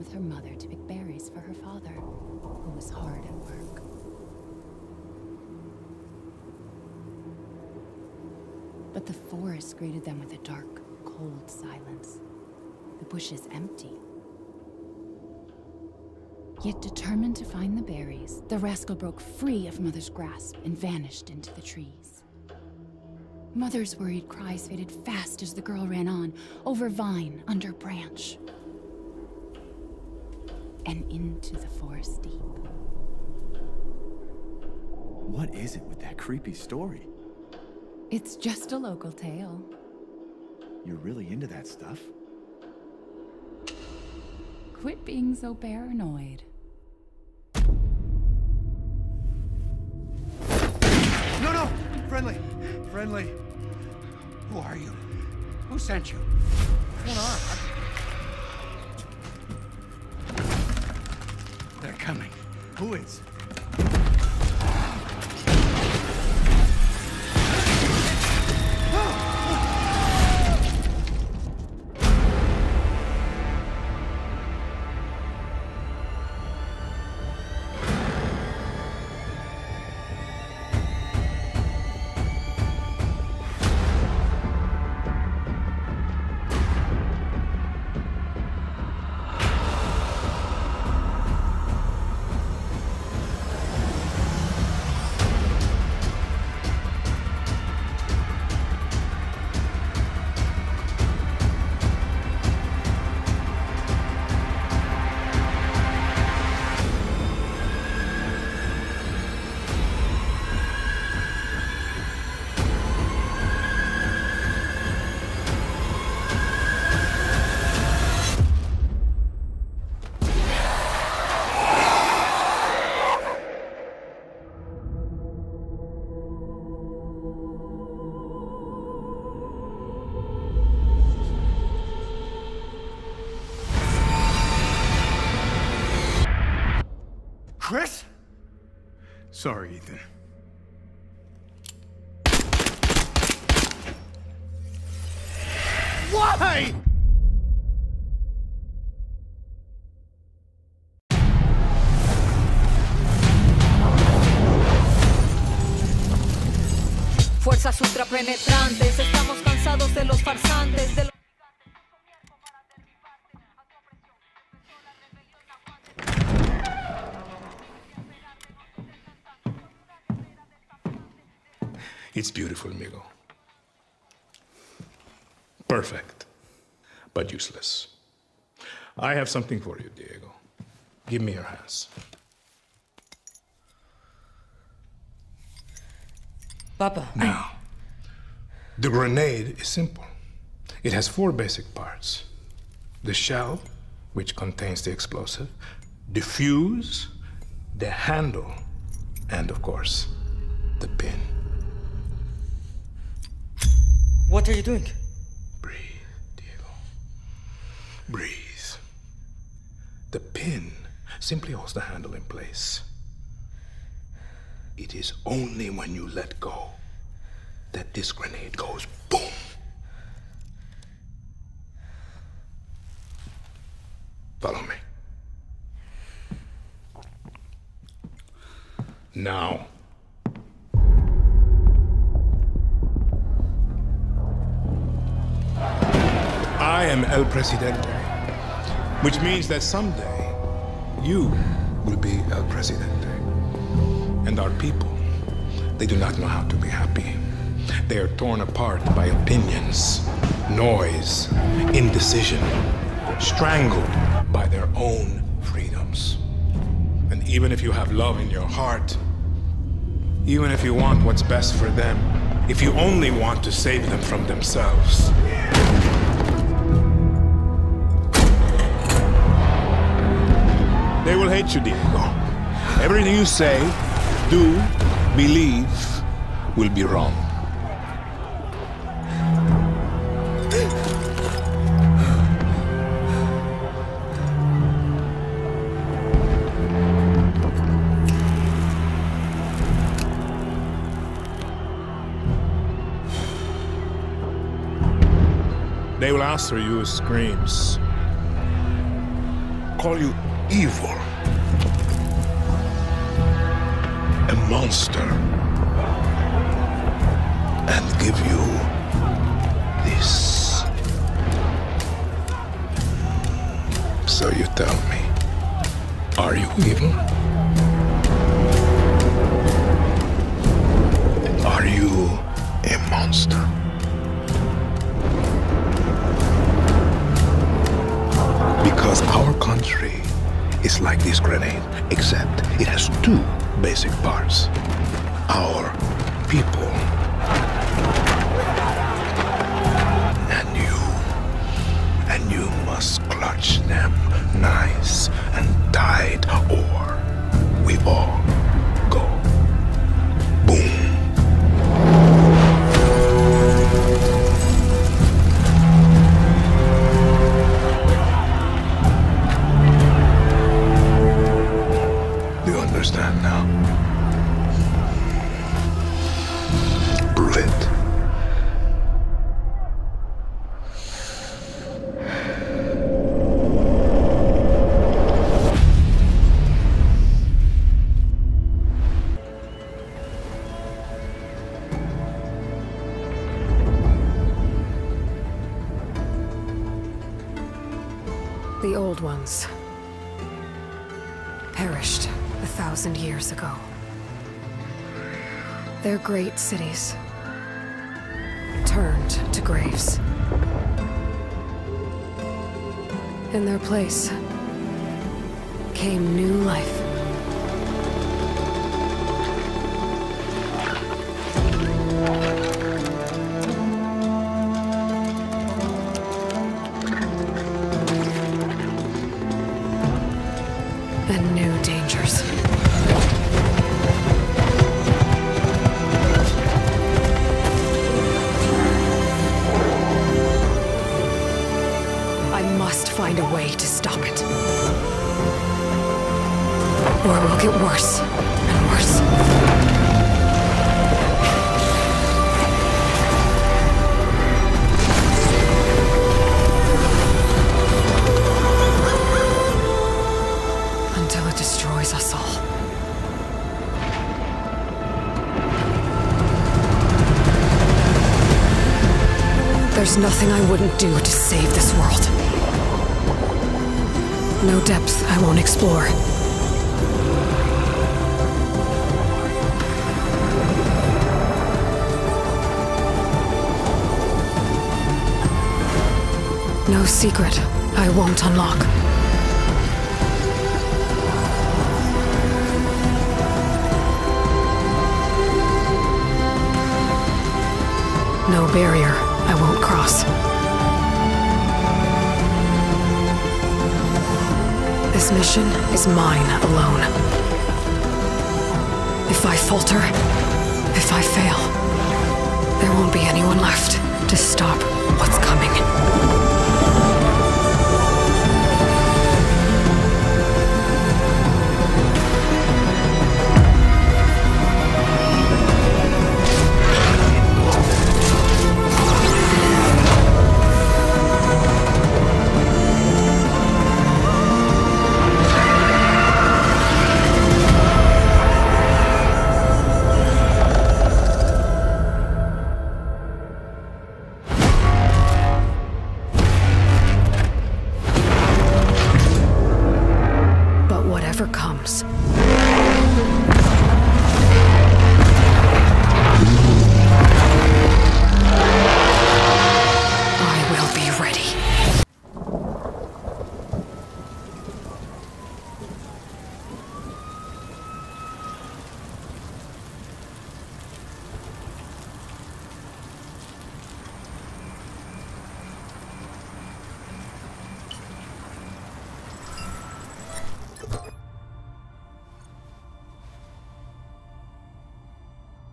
with her mother to pick berries for her father, who was hard at work. But the forest greeted them with a dark, cold silence. The bushes empty. Yet determined to find the berries, the rascal broke free of Mother's grasp and vanished into the trees. Mother's worried cries faded fast as the girl ran on, over vine, under branch, and into the forest deep. What is it with that creepy story? It's just a local tale. You're really into that stuff? Quit being so paranoid. No, no! Friendly! Friendly! Who are you? Who sent you? What's going coming. Who is? Chris? Sorry, Ethan. Why? Fuerzas ultrapenetrantes, estamos cansados de los farsantes, de los... It's beautiful, Miguel. Perfect, but useless. I have something for you, Diego. Give me your hands. Papa. Now, the grenade is simple. It has four basic parts the shell, which contains the explosive, the fuse, the handle, and of course, the pin. What are you doing? Breathe, Diego. Breathe. The pin simply holds the handle in place. It is only when you let go that this grenade goes boom. Follow me. Now. El Presidente, which means that someday you will be El Presidente. And our people, they do not know how to be happy. They are torn apart by opinions, noise, indecision, strangled by their own freedoms. And even if you have love in your heart, even if you want what's best for them, if you only want to save them from themselves, they will hate you, Diego. Everything you say, do, believe will be wrong. They will answer you with screams, call you evil, a monster, and give you this. So you tell me, are you evil? Are you a monster? Because our country is like this grenade, except it has two basic parts. Our people. And you. And you must clutch them nice and tight, or we all now? The old ones Their great cities turned to graves. In their place came new life. Find a way to stop it. Or it will get worse and worse. Until it destroys us all. There's nothing I wouldn't do to save this world. No depth I won't explore. No secret I won't unlock. No barrier This mission is mine alone. If I falter, if I fail, there won't be anyone left to stop what's coming.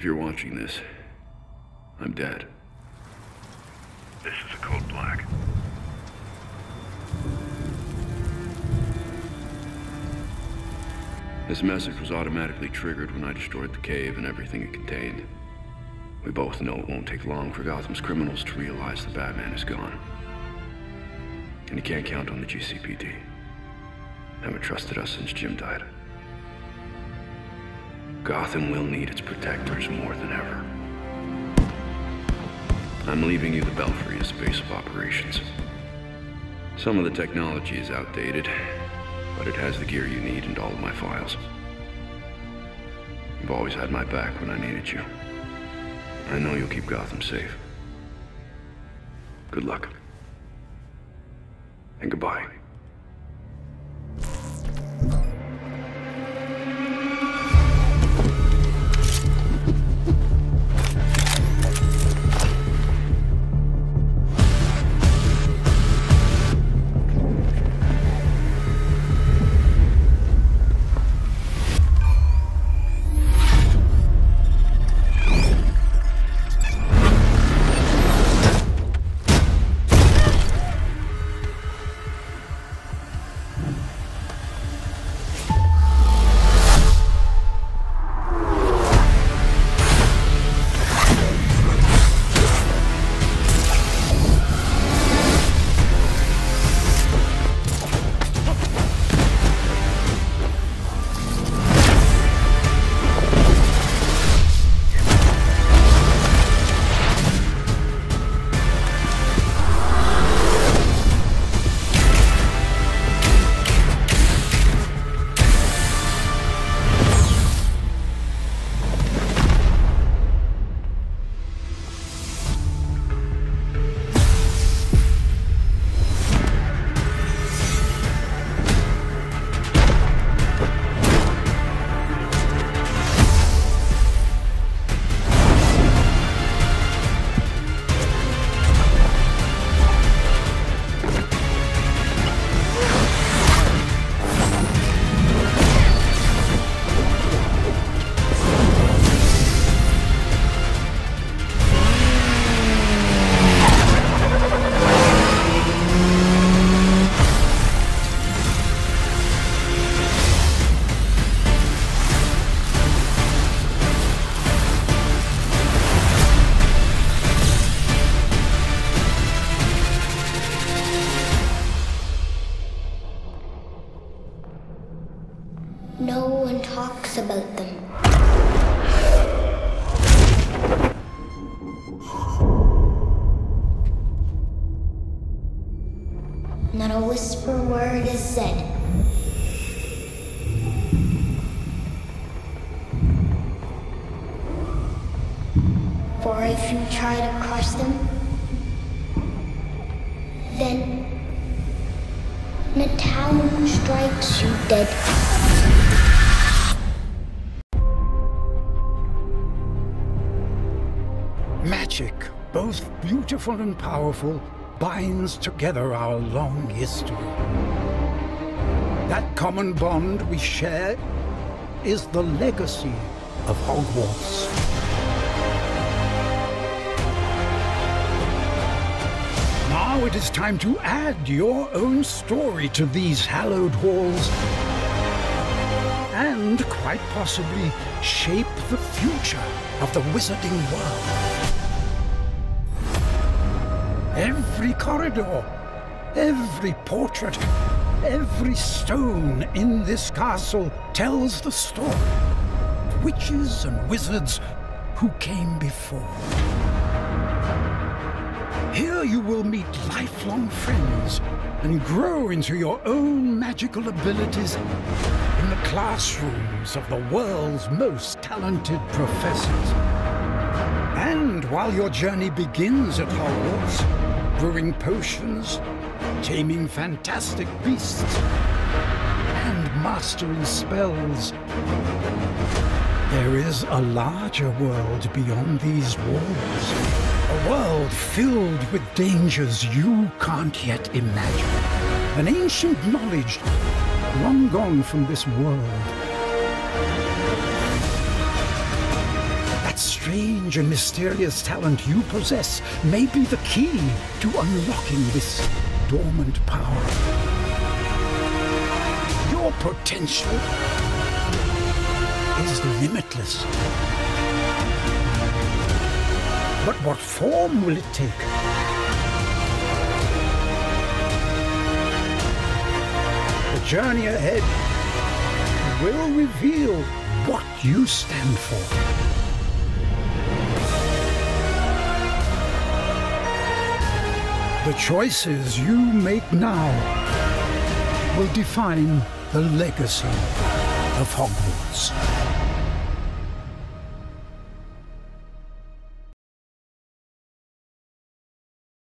If you're watching this, I'm dead. This is a code black. This message was automatically triggered when I destroyed the cave and everything it contained. We both know it won't take long for Gotham's criminals to realize the Batman is gone. And you can't count on the GCPD. Haven't trusted us since Jim died. Gotham will need its protectors more than ever. I'm leaving you the Belfry as base of operations. Some of the technology is outdated, but it has the gear you need and all of my files. You've always had my back when I needed you. I know you'll keep Gotham safe. Good luck. And goodbye. Not a whisper word is said. For if you try to crush them, then the town strikes you dead. Magic. both beautiful and powerful, binds together our long history. That common bond we share is the legacy of Hogwarts. Now it is time to add your own story to these hallowed halls and, quite possibly, shape the future of the wizarding world. Every corridor, every portrait, every stone in this castle tells the story witches and wizards who came before. Here you will meet lifelong friends and grow into your own magical abilities in the classrooms of the world's most talented professors. And while your journey begins at Hogwarts, brewing potions, taming fantastic beasts, and mastering spells, there is a larger world beyond these walls. A world filled with dangers you can't yet imagine. An ancient knowledge long gone from this world. Strange and mysterious talent you possess may be the key to unlocking this dormant power. Your potential is limitless. But what form will it take? The journey ahead will reveal what you stand for. The choices you make now will define the legacy of Hogwarts.